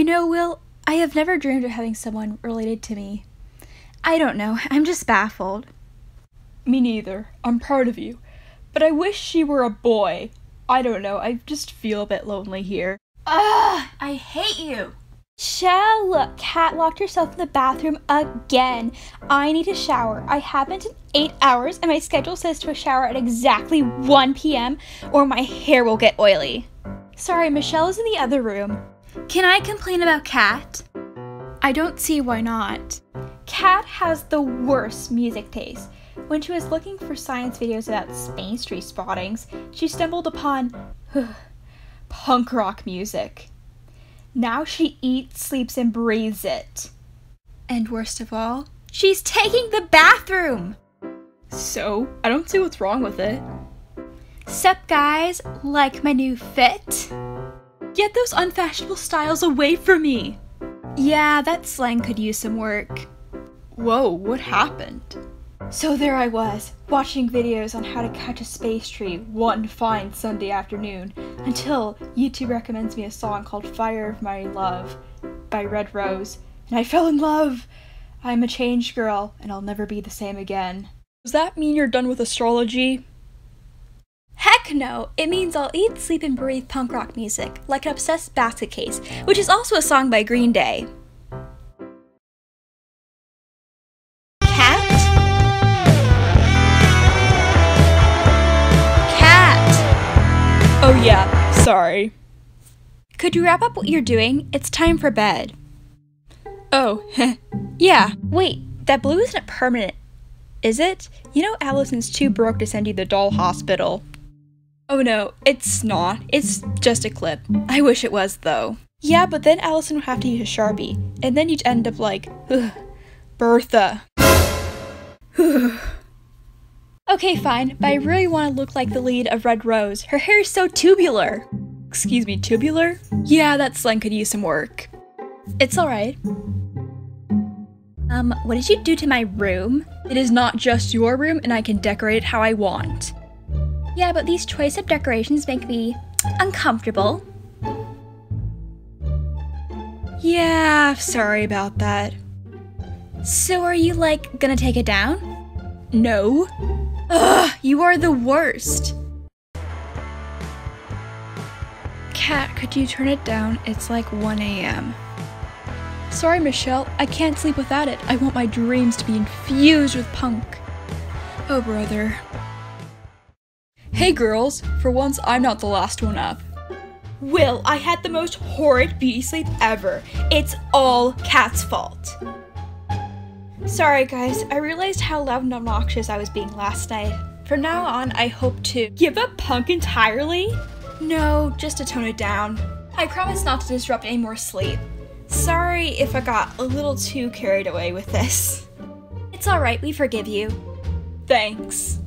You know, Will, I have never dreamed of having someone related to me. I don't know, I'm just baffled. Me neither. I'm proud of you. But I wish she were a boy. I don't know, I just feel a bit lonely here. Ugh, I hate you. Shell, Kat locked herself in the bathroom again. I need a shower. I haven't in eight hours, and my schedule says to a shower at exactly 1 p.m., or my hair will get oily. Sorry, Michelle is in the other room. Can I complain about Kat? I don't see why not. Kat has the worst music taste. When she was looking for science videos about space tree spottings, she stumbled upon punk rock music. Now she eats, sleeps, and breathes it. And worst of all, she's taking the bathroom! So, I don't see what's wrong with it. Sup, guys? Like my new fit? Get those unfashionable styles away from me! Yeah, that slang could use some work. Whoa, what happened? So there I was, watching videos on how to catch a space tree one fine Sunday afternoon, until YouTube recommends me a song called Fire of My Love by Red Rose, and I fell in love! I'm a changed girl, and I'll never be the same again. Does that mean you're done with astrology? Heck no! It means I'll eat, sleep, and breathe punk rock music, like an obsessed basket case, which is also a song by Green Day. Oh, yeah, sorry. Could you wrap up what you're doing? It's time for bed. Oh, Yeah, wait, that blue isn't permanent, is it? You know Allison's too broke to send you the doll hospital. Oh no, it's not. It's just a clip. I wish it was, though. Yeah, but then Allison would have to use a Sharpie, and then you'd end up like, ugh, Bertha. okay, fine, but I really want to look like the lead of Red Rose. Her hair is so tubular. Excuse me, tubular? Yeah, that slang could use some work. It's alright. Um, what did you do to my room? It is not just your room, and I can decorate it how I want. Yeah, but these choice of decorations make me uncomfortable. Yeah, sorry about that. So are you like gonna take it down? No. Ugh, you are the worst. Kat, could you turn it down? It's like 1 a.m. Sorry, Michelle, I can't sleep without it. I want my dreams to be infused with punk. Oh, brother. Hey, girls, for once I'm not the last one up. Will, I had the most horrid beauty sleep ever. It's all Kat's fault. Sorry, guys, I realized how loud and obnoxious I was being last night. From now on, I hope to give up punk entirely. No, just to tone it down. I promise not to disrupt any more sleep. Sorry if I got a little too carried away with this. It's alright, we forgive you. Thanks.